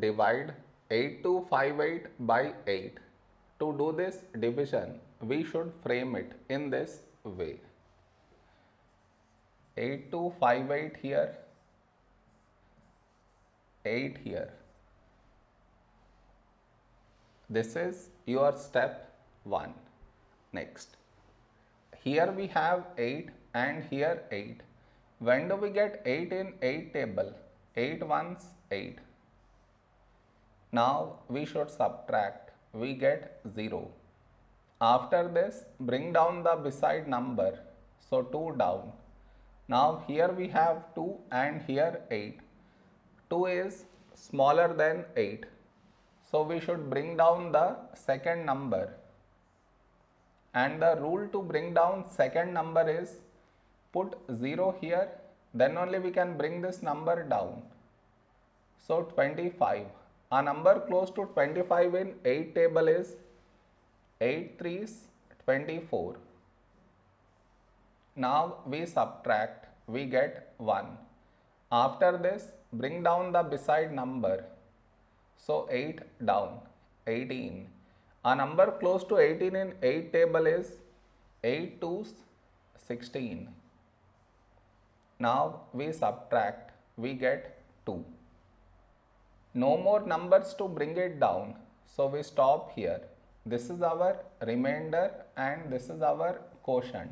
divide 8258 by 8. To do this division, we should frame it in this way. 8258 here, 8 here. This is your step 1. Next, here we have 8 and here 8. When do we get 8 in 8 table? 8 ones 8. Now we should subtract. We get 0. After this, bring down the beside number. So 2 down. Now here we have 2 and here 8. 2 is smaller than 8. So we should bring down the second number. And the rule to bring down second number is put 0 here then only we can bring this number down. So 25. A number close to 25 in 8 table is 8 3s 24. Now we subtract, we get 1. After this, bring down the beside number. So 8 down, 18. A number close to 18 in 8 table is 8 2s 16. Now we subtract, we get 2. No hmm. more numbers to bring it down. So we stop here. This is our remainder and this is our quotient.